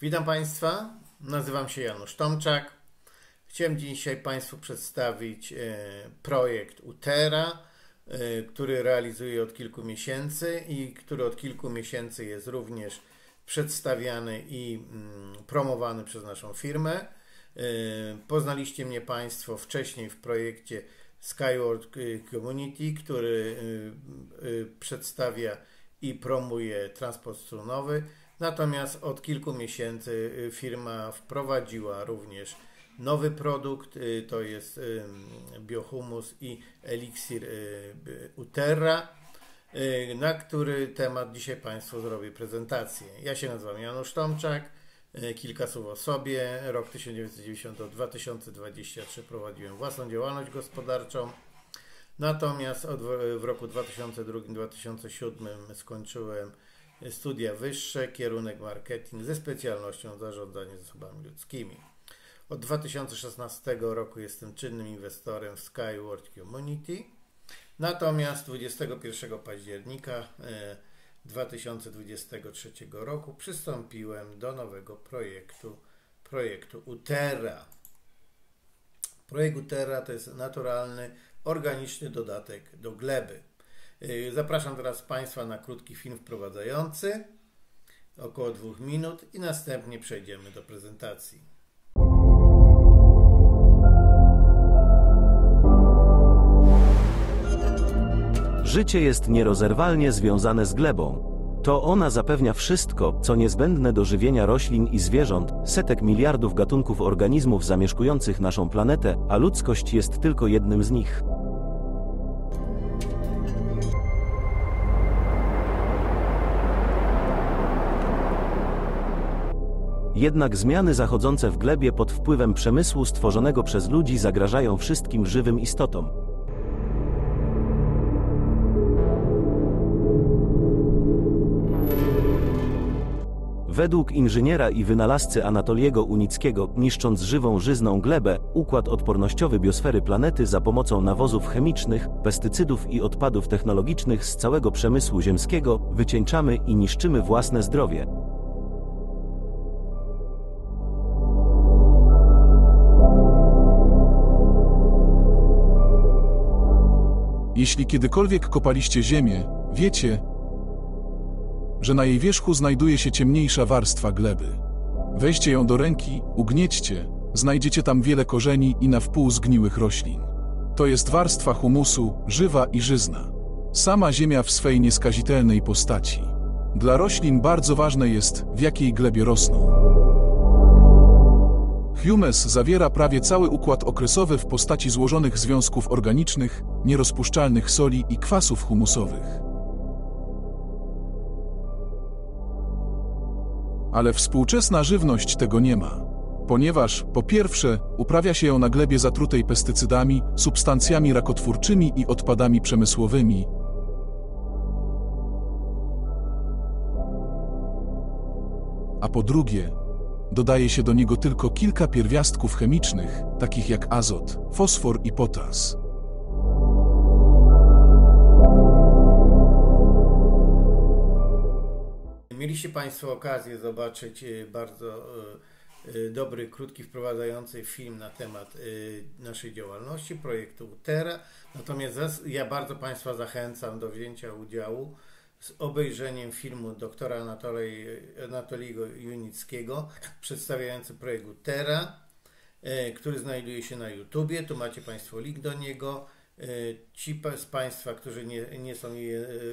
Witam Państwa, nazywam się Janusz Tomczak. Chciałem dzisiaj Państwu przedstawić e, projekt Utera, e, który realizuję od kilku miesięcy i który od kilku miesięcy jest również przedstawiany i mm, promowany przez naszą firmę. E, poznaliście mnie Państwo wcześniej w projekcie Skyward Community, który przedstawia i promuje transport strunowy. Natomiast od kilku miesięcy y, firma wprowadziła również nowy produkt, y, to jest biohumus i eliksir y, Uterra, na który temat dzisiaj Państwu zrobię prezentację. Ja się nazywam Janusz Tomczak, kilka słów o sobie. Rok 1990-2023 prowadziłem własną działalność gospodarczą. Natomiast w roku 2002-2007 skończyłem studia wyższe, kierunek marketing ze specjalnością zarządzanie zasobami ludzkimi. Od 2016 roku jestem czynnym inwestorem w Skyward Community. Natomiast 21 października 2023 e, roku przystąpiłem do nowego projektu, projektu Utera. Projekt Utera to jest naturalny, organiczny dodatek do gleby. Y, zapraszam teraz Państwa na krótki film wprowadzający, około dwóch minut i następnie przejdziemy do prezentacji. Życie jest nierozerwalnie związane z glebą. To ona zapewnia wszystko, co niezbędne do żywienia roślin i zwierząt, setek miliardów gatunków organizmów zamieszkujących naszą planetę, a ludzkość jest tylko jednym z nich. Jednak zmiany zachodzące w glebie pod wpływem przemysłu stworzonego przez ludzi zagrażają wszystkim żywym istotom. Według inżyniera i wynalazcy Anatoliego Unickiego, niszcząc żywą żyzną glebę, układ odpornościowy biosfery planety za pomocą nawozów chemicznych, pestycydów i odpadów technologicznych z całego przemysłu ziemskiego, wycieńczamy i niszczymy własne zdrowie. Jeśli kiedykolwiek kopaliście ziemię, wiecie, że na jej wierzchu znajduje się ciemniejsza warstwa gleby. Weźcie ją do ręki, ugniećcie, znajdziecie tam wiele korzeni i na wpół zgniłych roślin. To jest warstwa humusu, żywa i żyzna. Sama ziemia w swej nieskazitelnej postaci. Dla roślin bardzo ważne jest, w jakiej glebie rosną. Humus zawiera prawie cały układ okresowy w postaci złożonych związków organicznych, nierozpuszczalnych soli i kwasów humusowych. Ale współczesna żywność tego nie ma, ponieważ, po pierwsze, uprawia się ją na glebie zatrutej pestycydami, substancjami rakotwórczymi i odpadami przemysłowymi, a po drugie, Dodaje się do niego tylko kilka pierwiastków chemicznych, takich jak azot, fosfor i potas. Mieliście Państwo okazję zobaczyć e, bardzo e, e, dobry, krótki, wprowadzający film na temat naszej działalności, projektu UTERA. Natomiast ja bardzo Państwa zachęcam do wzięcia udziału z obejrzeniem filmu doktora Anatoliego Junickiego przedstawiający projekt Utera, e, który znajduje się na YouTubie. Tu macie Państwo link do niego. E, ci z Państwa, którzy nie, nie są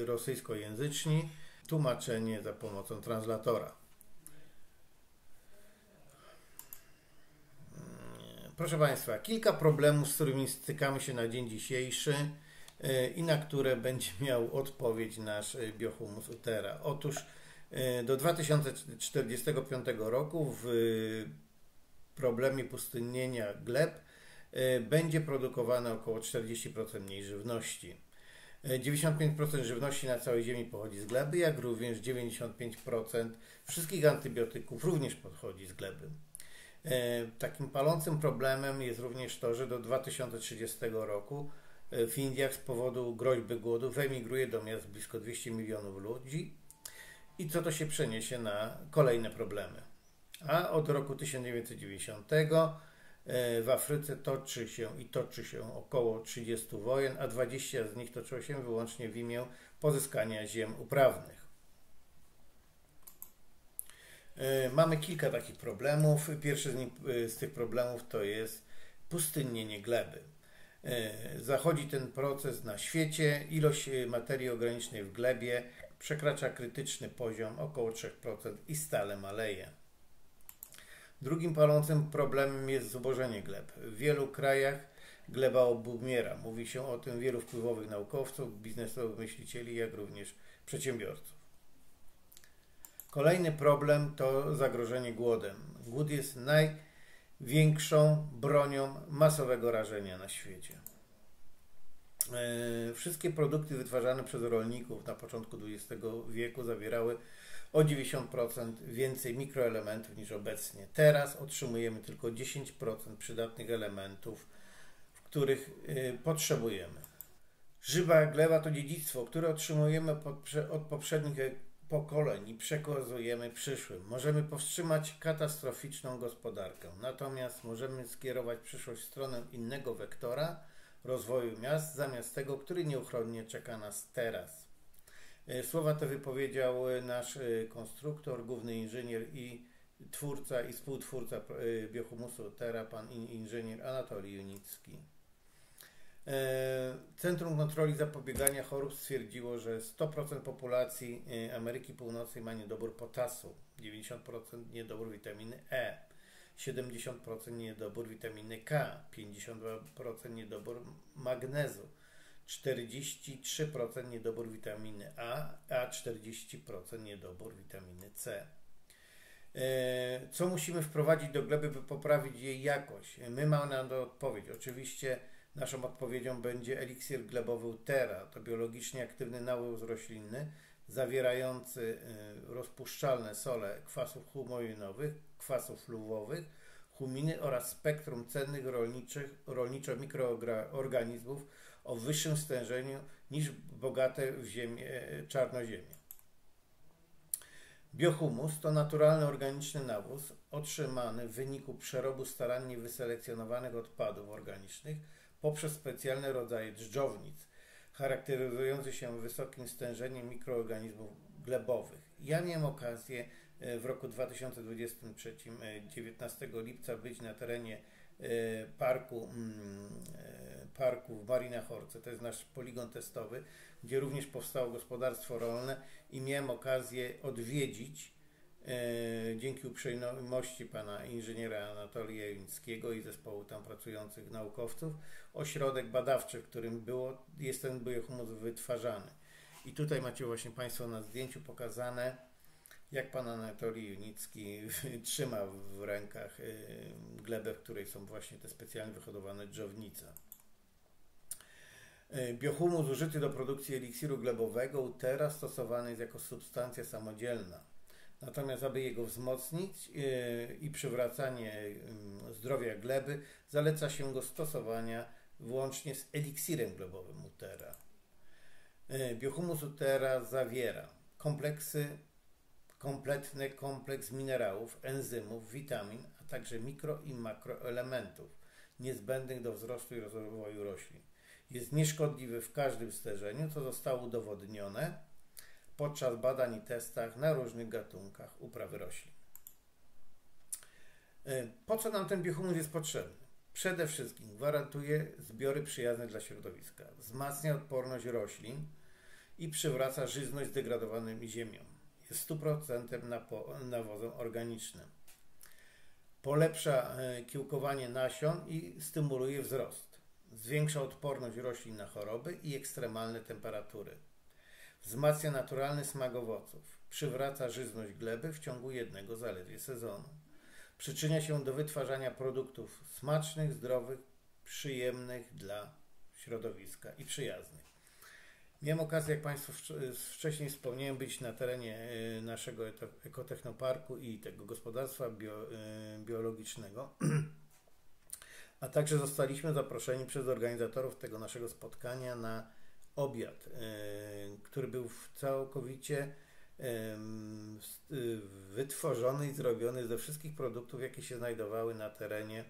rosyjskojęzyczni, tłumaczenie za pomocą translatora. Mm, proszę Państwa, kilka problemów, z którymi stykamy się na dzień dzisiejszy i na które będzie miał odpowiedź nasz e, biohumus Utera. Otóż e, do 2045 roku w problemie pustynnienia gleb będzie produkowane około 40% mniej żywności. 95% żywności na całej Ziemi pochodzi z gleby, jak również 95% wszystkich antybiotyków również pochodzi z gleby. Takim palącym problemem jest również to, że do 2030 roku w Indiach z powodu groźby głodu wyemigruje do miast blisko 200 milionów ludzi i co to się przeniesie na kolejne problemy. A od roku 1990 w Afryce toczy się i toczy się około 30 wojen, a 20 z nich toczyło się wyłącznie w imię pozyskania ziem uprawnych. E, mamy kilka takich problemów. Pierwszy z, nich, e, z tych problemów to jest pustynnienie gleby. E, zachodzi ten proces na świecie. Ilość materii organicznej w glebie przekracza krytyczny poziom około 3% i stale maleje. Drugim palącym problemem jest zubożenie gleb. W wielu krajach gleba obumiera. Mówi się o tym wielu wpływowych naukowców, biznesowych myślicieli, jak również przedsiębiorców. Kolejny problem to zagrożenie głodem. Głód jest największą bronią masowego rażenia na świecie. E, wszystkie produkty wytwarzane przez rolników na początku XX wieku zawierały o 90% więcej mikroelementów niż obecnie. Teraz otrzymujemy tylko 10% przydatnych elementów, których y, potrzebujemy. Żywa gleba to dziedzictwo, które otrzymujemy od poprzednich pokoleń i przekazujemy przyszłym. Możemy powstrzymać katastroficzną gospodarkę, natomiast możemy skierować przyszłość w stronę innego wektora rozwoju miast, zamiast tego, który nieuchronnie czeka nas teraz. E, słowa te wypowiedział e, nasz e, konstruktor, główny inżynier i twórca i współtwórca biohumusu Terra, pan inżynier Anatolii Junicki. Centrum Kontroli Zapobiegania Chorób stwierdziło, że 100% populacji Ameryki Północnej ma niedobór potasu, 90% niedobór witaminy E, 70% niedobór witaminy K, 52% niedobór magnezu, 43% niedobór witaminy A, a 40% niedobór witaminy C. E, co musimy wprowadzić do gleby, by poprawić jej jakość? My mamy na to odpowiedź. Oczywiście naszą odpowiedzią będzie eliksir glebowy Utera. To biologicznie aktywny nawóz roślinny zawierający e, rozpuszczalne sole kwasów humoinowych, kwasów luwowych, huminy oraz spektrum cennych rolniczych, rolniczo-mikroorganizmów o wyższym stężeniu niż bogate w ziemię czarnoziemie. Biohumus to naturalny organiczny nawóz otrzymany w wyniku przerobu starannie wyselekcjonowanych odpadów organicznych poprzez specjalne rodzaje drżownic, charakteryzujące się wysokim stężeniem mikroorganizmów glebowych. Ja miałem okazję e, w roku 2023, 19 e, lipca, być na terenie e, parku mm, parku w Marinachorce. To jest nasz poligon testowy, gdzie również powstało gospodarstwo rolne i miałem okazję odwiedzić dzięki uprzejmości pana inżyniera Anatolia Jońskiego i zespołu tam pracujących naukowców ośrodek badawczy, w którym było, jest ten biohumus wytwarzany. I tutaj macie właśnie Państwo na zdjęciu pokazane, jak pan Anatolii Junicki trzyma w rękach e, glebę, w której są właśnie te specjalnie wyhodowane drzownice. E, biohumus użyty do produkcji eliksiru glebowego teraz stosowany jest jako substancja samodzielna. Natomiast, aby jego wzmocnić e, i przywracanie mm, zdrowia gleby, zaleca się go stosowania włącznie z eliksirem glebowym Utera. E, biohumus Utera zawiera kompleksy, kompletny kompleks minerałów, enzymów, witamin, a także mikro i makroelementów niezbędnych do wzrostu i rozwoju roślin jest nieszkodliwy w każdym sterzeniu, co zostało udowodnione podczas badań i testach na różnych gatunkach uprawy roślin. E, po co nam ten biohumus jest potrzebny? Przede wszystkim gwarantuje zbiory przyjazne dla środowiska, wzmacnia odporność roślin i przywraca żyzność zdegradowanym ziemią. Jest 100% nawozem organicznym. Polepsza e, kiełkowanie nasion i stymuluje wzrost zwiększa odporność roślin na choroby i ekstremalne temperatury. Wzmacnia naturalny smak owoców. Przywraca żyzność gleby w ciągu jednego zaledwie sezonu. Przyczynia się do wytwarzania produktów smacznych, zdrowych, przyjemnych dla środowiska i przyjaznych. Miałem okazję, jak Państwu wcześniej wspomniałem, być na terenie e, naszego ekotechnoparku i tego gospodarstwa bio, e, biologicznego. a także zostaliśmy zaproszeni przez organizatorów tego naszego spotkania na obiad, e, który był całkowicie wytworzony i zrobiony ze wszystkich produktów, jakie się znajdowały na terenie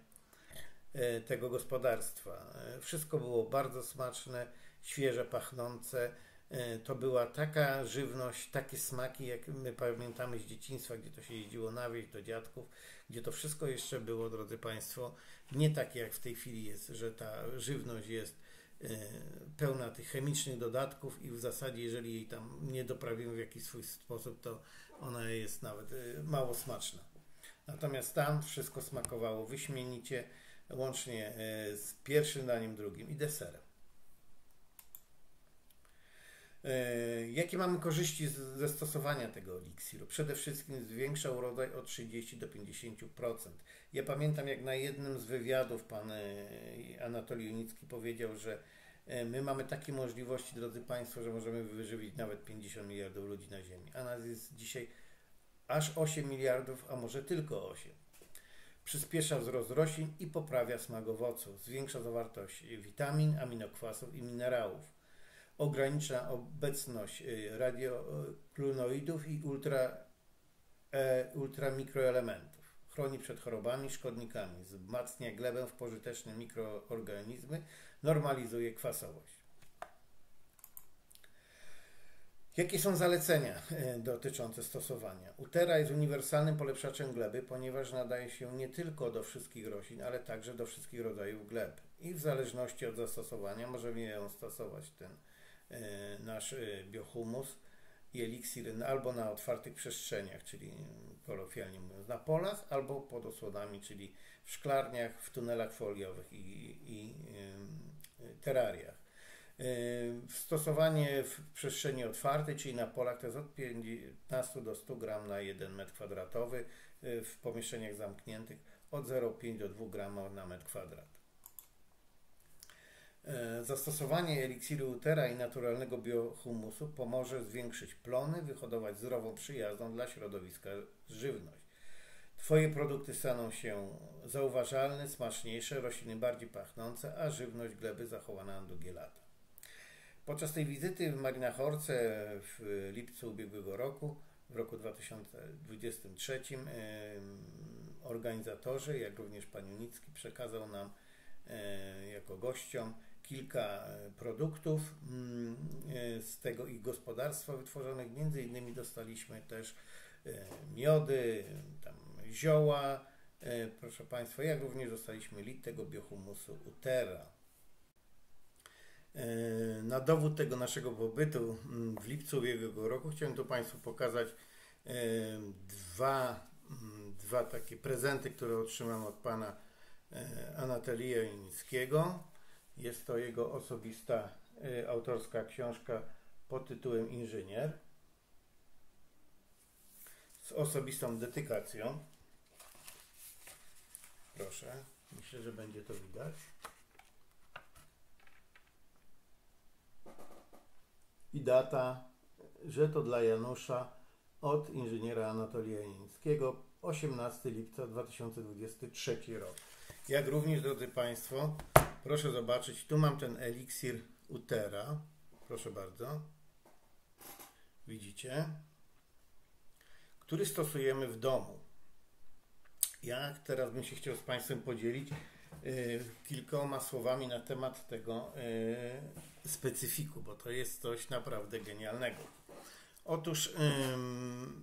tego gospodarstwa. Wszystko było bardzo smaczne, świeże, pachnące E, to była taka żywność, takie smaki, jak my pamiętamy z dzieciństwa, gdzie to się jeździło na wieś do dziadków, gdzie to wszystko jeszcze było, drodzy Państwo, nie takie jak w tej chwili jest, że ta żywność jest e, pełna tych chemicznych dodatków i w zasadzie, jeżeli jej tam nie doprawimy w jakiś swój sposób, to ona jest nawet e, mało smaczna. Natomiast tam wszystko smakowało wyśmienicie, łącznie z pierwszym daniem, drugim i deserem. E, jakie mamy korzyści ze stosowania tego eliksiru? Przede wszystkim zwiększa urodzaj od 30 do 50%. Ja pamiętam, jak na jednym z wywiadów pan e, Anatolii Unicki powiedział, że e, my mamy takie możliwości, drodzy Państwo, że możemy wyżywić nawet 50 miliardów ludzi na Ziemi, a nas jest dzisiaj aż 8 miliardów, a może tylko 8. Przyspiesza wzrost roślin i poprawia smak owoców, zwiększa zawartość witamin, aminokwasów i minerałów ogranicza obecność y, radioklunoidów i ultra, e, ultramikroelementów. Chroni przed chorobami, szkodnikami, wzmacnia glebę w pożyteczne mikroorganizmy, normalizuje kwasowość. Jakie są zalecenia e, dotyczące stosowania? Utera jest uniwersalnym polepszaczem gleby, ponieważ nadaje się nie tylko do wszystkich roślin, ale także do wszystkich rodzajów gleb. I w zależności od zastosowania możemy ją stosować ten nasz e, biohumus i eliksir albo na otwartych przestrzeniach, czyli kolokwialnie mówiąc na polach, albo pod osłonami, czyli w szklarniach, w tunelach foliowych i, i terariach. E, stosowanie w przestrzeni otwartej, czyli na polach, to jest od 15 do 100 gram na 1 metr kwadratowy, w pomieszczeniach zamkniętych od 0,5 do 2 gram na metr kwadrat. E, zastosowanie eliksiru utera i naturalnego biohumusu pomoże zwiększyć plony, wyhodować zdrową, przyjazną dla środowiska żywność. Twoje produkty staną się zauważalne, smaczniejsze, rośliny bardziej pachnące, a żywność gleby zachowana na długie lata. Podczas tej wizyty w Marinachorce w lipcu ubiegłego roku, w roku 2023, organizatorzy, jak również pan Unicki przekazał nam jako gościom kilka e, produktów mm, e, z tego ich gospodarstwa wytworzonych. Między innymi dostaliśmy też e, miody, tam zioła, proszę Państwa, jak również dostaliśmy lit tego biohumusu Utera. Na dowód tego naszego pobytu mm, w lipcu ubiegłego roku chciałem tu Państwu pokazać dwa, mm, dwa takie prezenty, które otrzymałem od Pana Anatelia Inickiego. Jest to jego osobista y, autorska książka pod tytułem Inżynier z osobistą dedykacją. Proszę, myślę, że będzie to widać. I data, że to dla Janusza od inżyniera Anatolia Janickiego 18 lipca 2023 rok. Jak również, drodzy Państwo, Proszę zobaczyć, tu mam ten eliksir Utera. Proszę bardzo. Widzicie? Który stosujemy w domu. Ja teraz bym się chciał z Państwem podzielić y, kilkoma słowami na temat tego y, specyfiku, bo to jest coś naprawdę genialnego. Otóż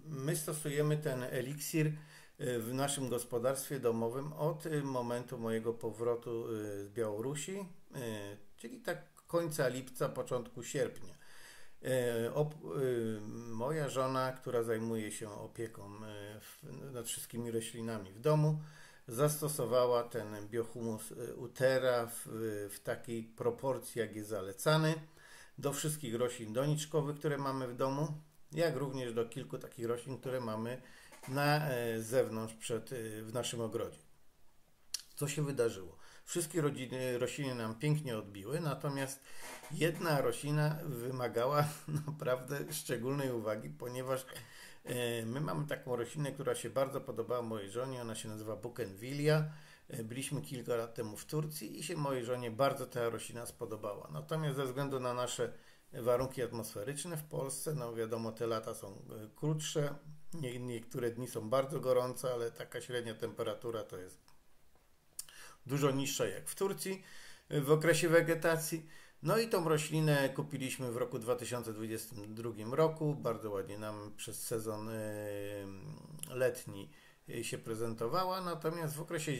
my stosujemy ten eliksir w naszym gospodarstwie domowym od y, momentu mojego powrotu y, z Białorusi, y, czyli tak końca lipca, początku sierpnia. Moja żona, która zajmuje się opieką nad wszystkimi roślinami w domu, zastosowała ten biohumus utera w, w takiej proporcji, jak jest zalecany, do wszystkich roślin doniczkowych, które mamy w domu, jak również do kilku takich roślin, które mamy na e, zewnątrz przed, e, w naszym ogrodzie. Co się wydarzyło? Wszystkie rodziny, rośliny nam pięknie odbiły, natomiast jedna roślina wymagała naprawdę szczególnej uwagi, ponieważ e, my mamy taką roślinę, która się bardzo podobała mojej żonie, ona się nazywa Bukenwilia. Byliśmy kilka lat temu w Turcji i się mojej żonie bardzo ta roślina spodobała. Natomiast ze względu na nasze warunki atmosferyczne w Polsce. No wiadomo, te lata są krótsze, nie, niektóre dni są bardzo gorące, ale taka średnia temperatura to jest dużo niższa jak w Turcji w okresie wegetacji. No i tą roślinę kupiliśmy w roku 2022 roku. Bardzo ładnie nam przez sezon letni się prezentowała, natomiast w okresie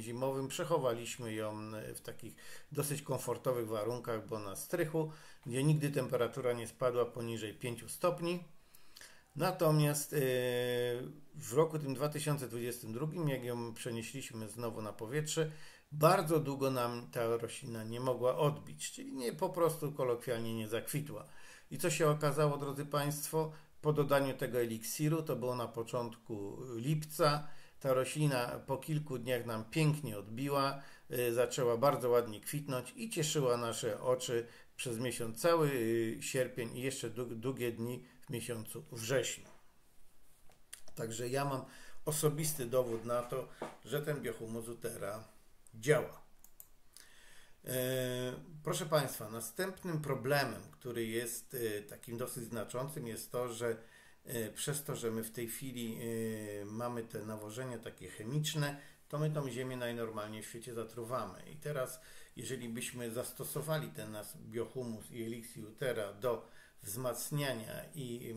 zimowym przechowaliśmy ją w takich dosyć komfortowych warunkach, bo na strychu, gdzie nigdy temperatura nie spadła poniżej 5 stopni. Natomiast w roku tym 2022, jak ją przenieśliśmy znowu na powietrze, bardzo długo nam ta roślina nie mogła odbić, czyli nie, po prostu kolokwialnie nie zakwitła. I co się okazało, drodzy Państwo, po dodaniu tego eliksiru, to było na początku lipca, ta roślina po kilku dniach nam pięknie odbiła, y, zaczęła bardzo ładnie kwitnąć i cieszyła nasze oczy przez miesiąc cały y, sierpień i jeszcze długie dni w miesiącu wrześniu. Także ja mam osobisty dowód na to, że ten biohumozutera działa. E, proszę Państwa, następnym problemem, który jest takim dosyć znaczącym, jest to, że przez to, że my w tej chwili mamy te nawożenia takie chemiczne, to my tą ziemię najnormalniej w świecie zatruwamy. I teraz, jeżeli byśmy zastosowali ten nasz biohumus i eliksir utera do wzmacniania i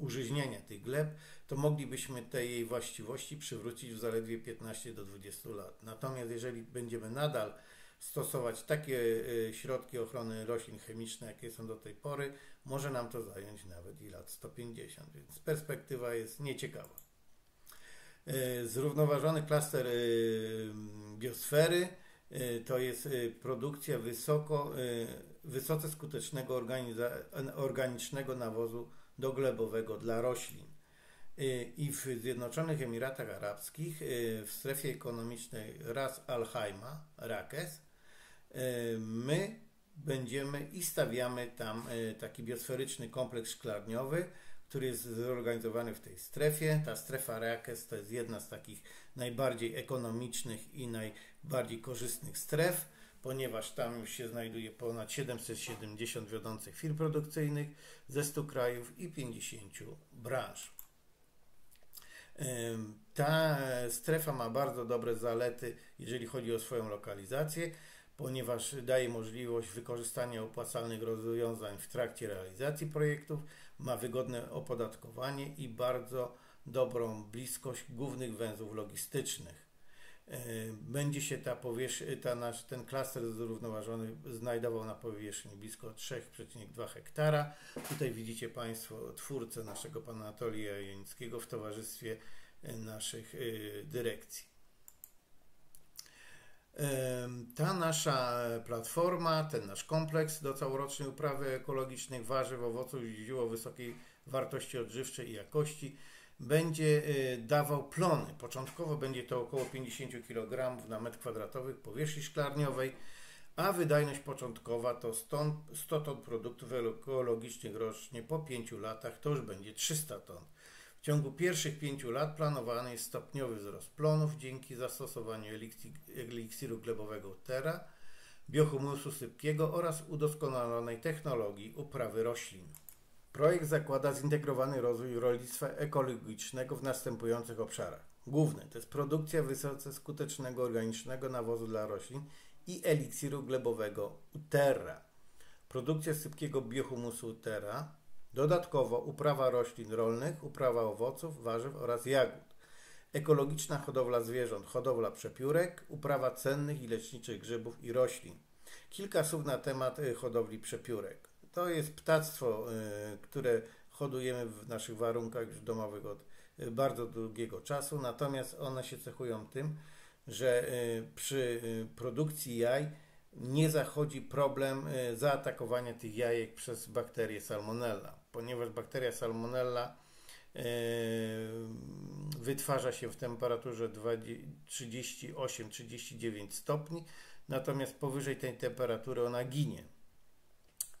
użyźniania tych gleb, to moglibyśmy te jej właściwości przywrócić w zaledwie 15 do 20 lat. Natomiast jeżeli będziemy nadal stosować takie e, środki ochrony roślin chemiczne, jakie są do tej pory, może nam to zająć nawet i lat 150, więc perspektywa jest nieciekawa. E, zrównoważony klaster e, biosfery to jest produkcja wysoko, wysoce skutecznego organicznego nawozu doglebowego dla roślin. I w Zjednoczonych Emiratach Arabskich w strefie ekonomicznej Ras Al Khaimah, Rakes, E, my będziemy i stawiamy tam e, taki biosferyczny kompleks szklarniowy, który jest zorganizowany w tej strefie. Ta strefa Rakes to jest jedna z takich najbardziej ekonomicznych i najbardziej korzystnych stref, ponieważ tam już się znajduje ponad 770 wiodących firm produkcyjnych ze 100 krajów i 50 branż. E, ta strefa ma bardzo dobre zalety, jeżeli chodzi o swoją lokalizację ponieważ daje możliwość wykorzystania opłacalnych rozwiązań w trakcie realizacji projektów, ma wygodne opodatkowanie i bardzo dobrą bliskość głównych węzłów logistycznych. E, będzie się ta ta nasz, ten klaster zrównoważony znajdował na powierzchni blisko 3,2 hektara. Tutaj widzicie Państwo twórcę naszego pana Anatolia Janickiego w towarzystwie e, naszych e, dyrekcji. Ta nasza platforma, ten nasz kompleks do całorocznej uprawy ekologicznych warzyw, owoców i o wysokiej wartości odżywczej i jakości będzie e, dawał plony. Początkowo będzie to około 50 kg na metr kwadratowy powierzchni szklarniowej, a wydajność początkowa to 100, 100 ton produktów ekologicznych rocznie. Po 5 latach to już będzie 300 ton. W ciągu pierwszych pięciu lat planowany jest stopniowy wzrost plonów dzięki zastosowaniu eliksiru glebowego Terra, biohumusu sypkiego oraz udoskonalonej technologii uprawy roślin. Projekt zakłada zintegrowany rozwój rolnictwa ekologicznego w następujących obszarach. Główny to jest produkcja wysoce skutecznego organicznego nawozu dla roślin i eliksiru glebowego Terra. Produkcja sypkiego biohumusu Terra, Dodatkowo uprawa roślin rolnych, uprawa owoców, warzyw oraz jagód. Ekologiczna hodowla zwierząt, hodowla przepiórek, uprawa cennych i leczniczych grzybów i roślin. Kilka słów na temat y, hodowli przepiórek. To jest ptactwo, y, które hodujemy w naszych warunkach już domowych od y, bardzo długiego czasu, natomiast one się cechują tym, że przy produkcji jaj nie zachodzi problem zaatakowania tych jajek przez bakterię salmonella ponieważ bakteria salmonella e, wytwarza się w temperaturze 38-39 stopni, natomiast powyżej tej temperatury ona ginie.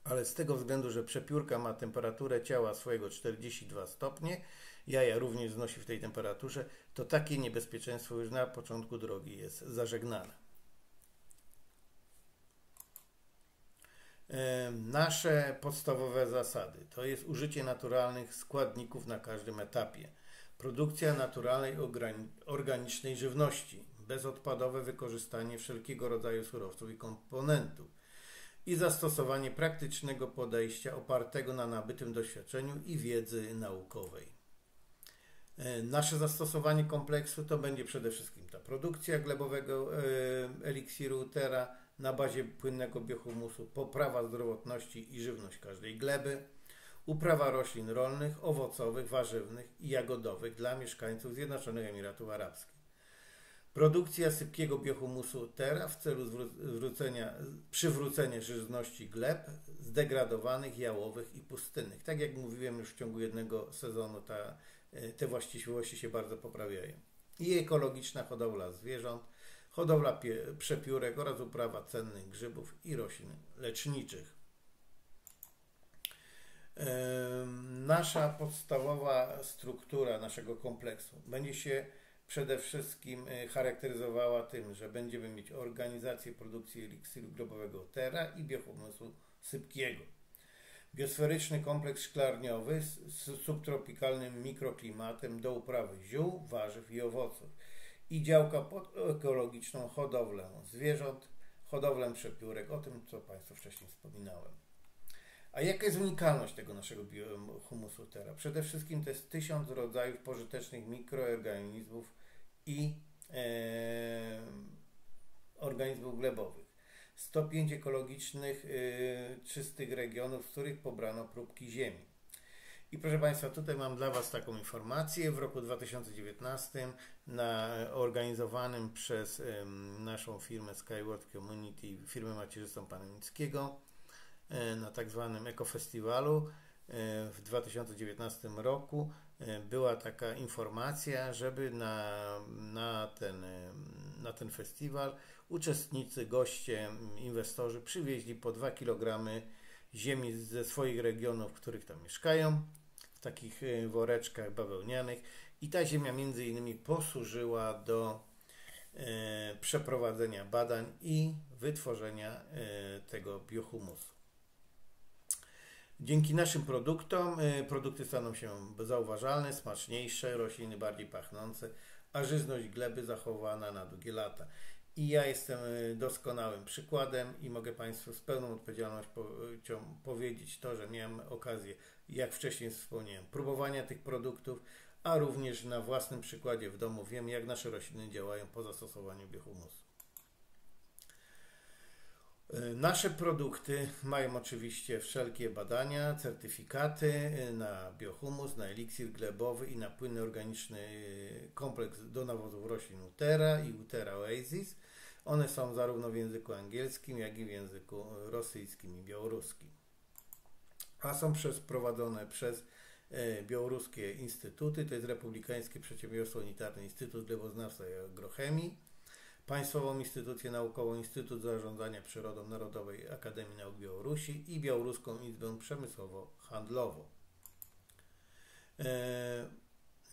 Ale z tego względu, że przepiórka ma temperaturę ciała swojego 42 stopnie, jaja również znosi w tej temperaturze, to takie niebezpieczeństwo już na początku drogi jest zażegnane. Nasze podstawowe zasady. To jest użycie naturalnych składników na każdym etapie, produkcja naturalnej organicznej żywności, bezodpadowe wykorzystanie wszelkiego rodzaju surowców i komponentów. I zastosowanie praktycznego podejścia opartego na nabytym doświadczeniu i wiedzy naukowej. Nasze zastosowanie kompleksu to będzie przede wszystkim ta produkcja glebowego eliksiru utera, na bazie płynnego biohumusu, poprawa zdrowotności i żywność każdej gleby, uprawa roślin rolnych, owocowych, warzywnych i jagodowych dla mieszkańców Zjednoczonych Emiratów Arabskich. Produkcja sypkiego biohumusu Tera w celu zwrócenia, przywrócenia żyzności gleb zdegradowanych, jałowych i pustynnych. Tak jak mówiłem już w ciągu jednego sezonu, ta, te właściwości się bardzo poprawiają. I ekologiczna hodowla zwierząt, hodowla przepiórek oraz uprawa cennych grzybów i roślin leczniczych. Nasza podstawowa struktura naszego kompleksu będzie się przede wszystkim e, charakteryzowała tym, że będziemy mieć organizację produkcji eliksiru globowego Terra i biohumusu sypkiego. Biosferyczny kompleks szklarniowy z subtropikalnym mikroklimatem do uprawy ziół, warzyw i owoców i działka pod ekologiczną hodowlę zwierząt, hodowlę przepiórek, o tym, co Państwu wcześniej wspominałem. A jaka jest unikalność tego naszego humusu Terra? Przede wszystkim to jest tysiąc rodzajów pożytecznych mikroorganizmów i e, organizmów glebowych. 105 ekologicznych, e, czystych regionów, z których pobrano próbki ziemi. I proszę Państwa, tutaj mam dla Was taką informację. W roku 2019 na organizowanym przez naszą firmę Skyward Community, firmę macierzystą Pana Nickiego, e, na tak zwanym ekofestiwalu e, w 2019 roku e, była taka informacja, żeby na, na, ten, na ten festiwal uczestnicy, goście, inwestorzy przywieźli po 2 kg ziemi ze swoich regionów, w których tam mieszkają, w takich e, woreczkach bawełnianych i ta ziemia między innymi posłużyła do e, przeprowadzenia badań i wytworzenia e, tego biohumusu. Dzięki naszym produktom e, produkty staną się zauważalne, smaczniejsze, rośliny bardziej pachnące, a żyzność gleby zachowana na długie lata. I ja jestem y, doskonałym przykładem i mogę Państwu z pełną odpowiedzialnością powiedzieć to, że miałem okazję, jak wcześniej wspomniałem, próbowania tych produktów, a również na własnym przykładzie w domu wiem, jak nasze rośliny działają po zastosowaniu biohumusu. Y, nasze produkty mają oczywiście wszelkie badania, certyfikaty y, na biohumus, na eliksir glebowy i na płynny organiczny kompleks do nawozów roślin Utera i Utera Oasis. One są zarówno w języku angielskim, jak i w języku rosyjskim i białoruskim. A są prowadzone przez e, białoruskie instytuty, to jest Republikańskie Przedsiębiorstwo Unitarne Instytut Gleboznawstwa i Agrochemii, Państwową Instytucję Naukową Instytut Zarządzania Przyrodą Narodowej Akademii Nauk Białorusi i Białoruską Izbę Przemysłowo-Handlową. E,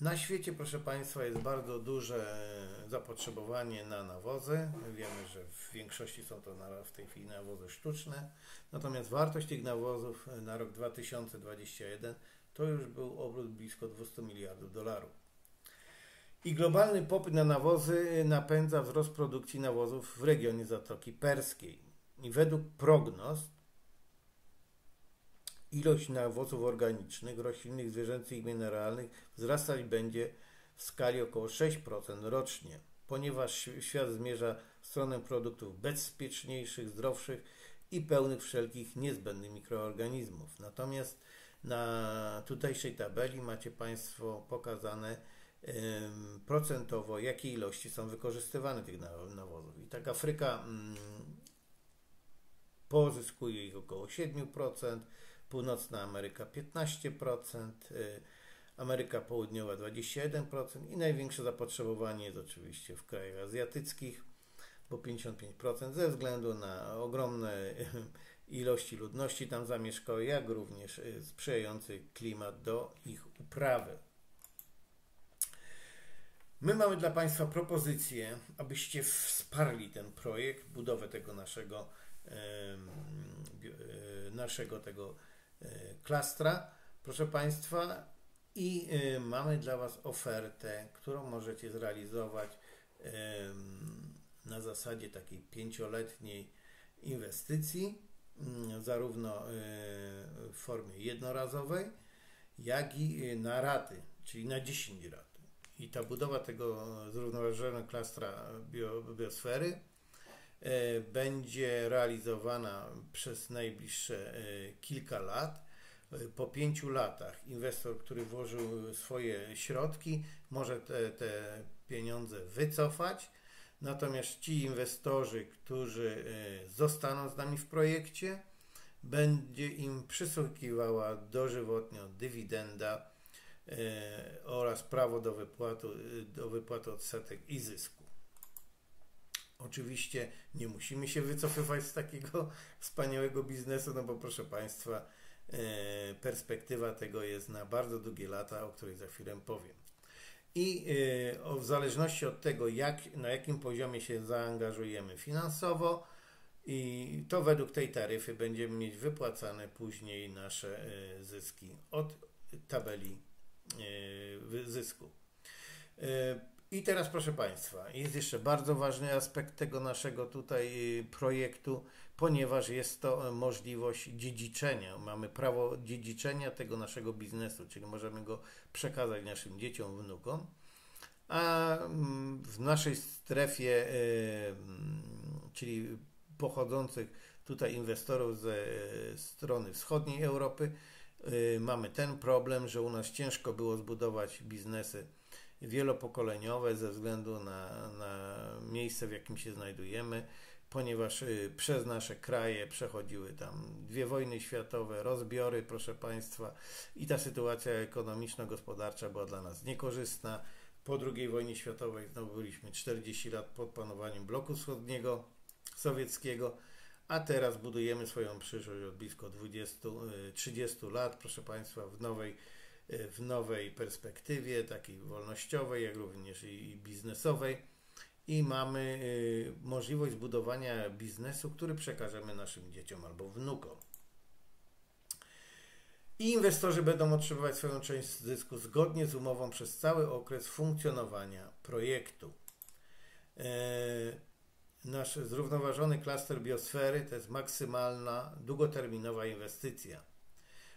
na świecie, proszę Państwa, jest bardzo duże zapotrzebowanie na nawozy. Wiemy, że w większości są to w tej chwili nawozy sztuczne. Natomiast wartość tych nawozów na rok 2021 to już był obrót blisko 200 miliardów dolarów. I globalny popyt na nawozy napędza wzrost produkcji nawozów w regionie Zatoki Perskiej. I według prognoz ilość nawozów organicznych, roślinnych, zwierzęcych i mineralnych wzrastać będzie w skali około 6% rocznie, ponieważ świat zmierza w stronę produktów bezpieczniejszych, zdrowszych i pełnych wszelkich niezbędnych mikroorganizmów. Natomiast na tutejszej tabeli macie Państwo pokazane procentowo, jakie ilości są wykorzystywane tych nawozów. I tak Afryka mm, pozyskuje ich około 7%, Północna Ameryka 15%, y, Ameryka Południowa 21% i największe zapotrzebowanie jest oczywiście w krajach azjatyckich, bo 55% ze względu na ogromne ilości ludności tam zamieszkało, jak również y, sprzyjający klimat do ich uprawy. My mamy dla Państwa propozycję, abyście wsparli ten projekt, budowę tego naszego naszego tego klastra, proszę Państwa, i mamy dla Was ofertę, którą możecie zrealizować na zasadzie takiej pięcioletniej inwestycji, mm, zarówno w formie jednorazowej, jak i na raty, czyli na 10 rat. I ta budowa tego zrównoważonego klastra bio, biosfery e, będzie realizowana przez najbliższe e, kilka lat. E, po pięciu latach inwestor, który włożył swoje środki, może te, te pieniądze wycofać. Natomiast ci inwestorzy, którzy zostaną z nami w projekcie, będzie im przysługiwała dożywotnio dywidenda oraz prawo do wypłaty, do wypłaty odsetek i zysku. Oczywiście nie musimy się wycofywać z takiego wspaniałego biznesu, no bo proszę Państwa, e, perspektywa tego jest na bardzo długie lata, o której za chwilę powiem. I e, w zależności od tego, jak, na jakim poziomie się zaangażujemy finansowo, i to według tej taryfy będziemy mieć wypłacane później nasze e, zyski od tabeli e, zysku. E, I teraz proszę Państwa, jest jeszcze bardzo ważny aspekt tego naszego tutaj projektu, ponieważ jest to możliwość dziedziczenia. Mamy prawo dziedziczenia tego naszego biznesu, czyli możemy go przekazać naszym dzieciom, wnukom. A mm, w naszej strefie, czyli pochodzących tutaj inwestorów ze strony wschodniej Europy. Y, mamy ten problem, że u nas ciężko było zbudować biznesy wielopokoleniowe ze względu na, na miejsce, w jakim się znajdujemy, ponieważ y, przez nasze kraje przechodziły tam dwie wojny światowe, rozbiory, proszę Państwa, i ta sytuacja ekonomiczno-gospodarcza była dla nas niekorzystna. Po II wojnie światowej znowu byliśmy 40 lat pod panowaniem bloku wschodniego sowieckiego, a teraz budujemy swoją przyszłość od blisko 20-30 y, lat, proszę Państwa, w nowej, y, w nowej perspektywie, takiej wolnościowej, jak również i biznesowej. I mamy y, możliwość zbudowania biznesu, który przekażemy naszym dzieciom albo wnukom. I inwestorzy będą otrzymywać swoją część zysku zgodnie z umową przez cały okres funkcjonowania projektu. Nasz zrównoważony klaster biosfery to jest maksymalna, długoterminowa inwestycja.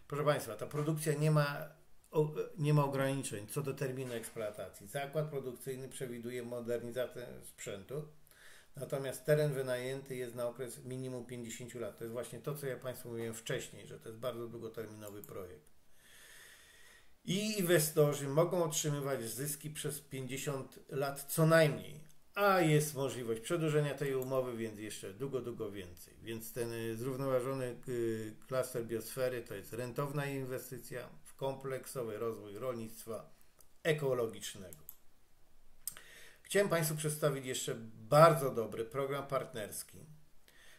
Proszę Państwa, ta produkcja nie ma, nie ma ograniczeń co do terminu eksploatacji. Zakład produkcyjny przewiduje modernizację sprzętu, natomiast teren wynajęty jest na okres minimum 50 lat. To jest właśnie to, co ja Państwu mówiłem wcześniej, że to jest bardzo długoterminowy projekt. I inwestorzy mogą otrzymywać zyski przez 50 lat co najmniej a jest możliwość przedłużenia tej umowy, więc jeszcze długo, długo więcej. Więc ten y, zrównoważony y, klaster biosfery to jest rentowna inwestycja w kompleksowy rozwój rolnictwa ekologicznego. Chciałem Państwu przedstawić jeszcze bardzo dobry program partnerski,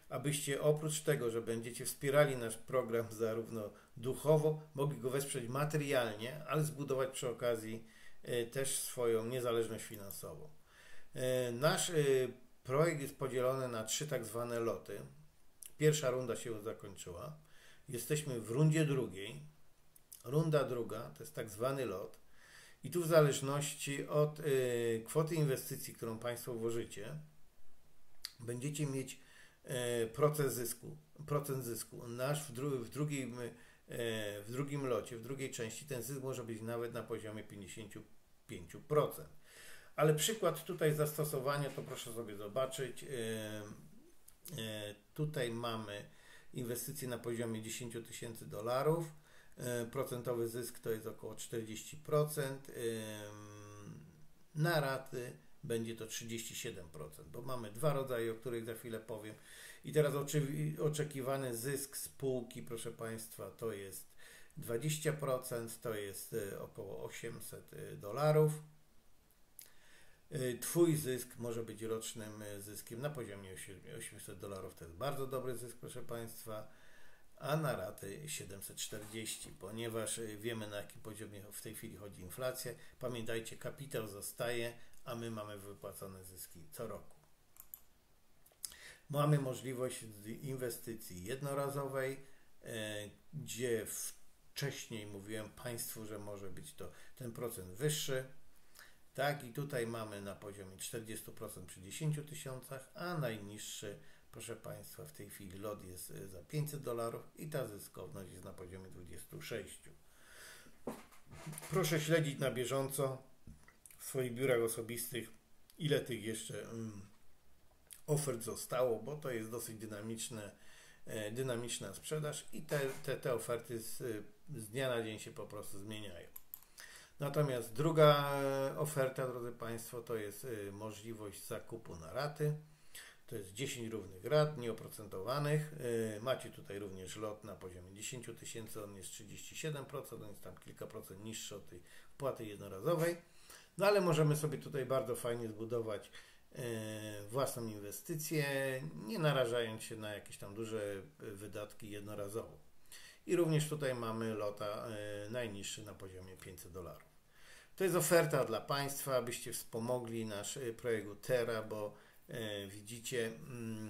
abyście oprócz tego, że będziecie wspierali nasz program zarówno duchowo, mogli go wesprzeć materialnie, ale zbudować przy okazji y, też swoją niezależność finansową. E, nasz e, projekt jest podzielony na trzy tak zwane loty. Pierwsza runda się już zakończyła. Jesteśmy w rundzie drugiej. Runda druga to jest tak zwany lot. I tu w zależności od e, kwoty inwestycji, którą Państwo włożycie, będziecie mieć procent zysku. Procent zysku. Nasz w, dru w, drugim, w drugim locie, w drugiej części ten zysk może być nawet na poziomie 55%. Ale przykład tutaj zastosowania to proszę sobie zobaczyć. E, e, tutaj mamy inwestycje na poziomie 10 tysięcy dolarów. E, procentowy zysk to jest około 40%. Na raty będzie to 37%, bo mamy dwa rodzaje, o których za chwilę powiem. I teraz oczekiwany zysk spółki, proszę Państwa, to jest 20%, to jest około 800 dolarów. Y, twój zysk może być rocznym y, zyskiem na poziomie 800 dolarów. To jest bardzo dobry zysk, proszę Państwa, a na raty 740, ponieważ y, wiemy na jakim poziomie w tej chwili chodzi inflacja. Pamiętajcie, kapitał zostaje, a my mamy wypłacone zyski co roku. Mamy możliwość inwestycji jednorazowej, gdzie wcześniej mówiłem Państwu, że może być to ten procent wyższy. Tak, i tutaj mamy na poziomie 40% przy 10 tysiącach, a najniższy, proszę Państwa, w tej chwili lot jest za 500 dolarów i ta zyskowność jest na poziomie 26. Proszę śledzić na bieżąco w swoich biurach osobistych, ile tych jeszcze mm, ofert zostało, bo to jest dosyć dynamiczne, e, dynamiczna sprzedaż i te, te, te oferty z, z dnia na dzień się po prostu zmieniają. Natomiast druga e, oferta, drodzy Państwo, to jest e, możliwość zakupu na raty. To jest 10 równych rat, nieoprocentowanych. Macie tutaj również lot na poziomie 10 tysięcy, on jest 37%, on jest tam kilka procent niższy od tej wpłaty jednorazowej. No ale możemy sobie tutaj bardzo fajnie zbudować własną inwestycję, nie narażając się na jakieś tam duże wydatki jednorazowo. I również tutaj mamy lota najniższy na poziomie 500 dolarów. To jest oferta dla Państwa, abyście wspomogli nasz projekt Utera, bo E, widzicie, mm,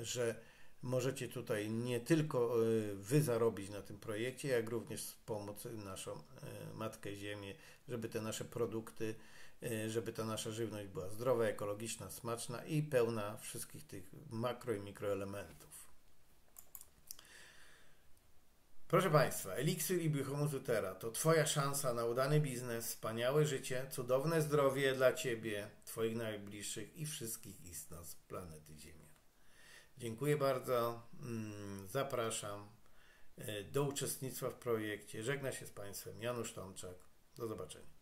e, że możecie tutaj nie tylko Wy zarobić na tym projekcie, jak również wspomóc naszą Matkę Ziemię, żeby te nasze produkty, żeby ta nasza żywność była zdrowa, ekologiczna, smaczna i pełna wszystkich tych makro i mikroelementów. Proszę Państwa, Elixir i Bichomuzutera to Twoja szansa na udany biznes, wspaniałe życie, cudowne zdrowie dla Ciebie, Twoich najbliższych i wszystkich istot planety Ziemia. Dziękuję bardzo, mm, zapraszam e, do uczestnictwa w projekcie. Żegna się z Państwem Janusz Tomczak. Do zobaczenia.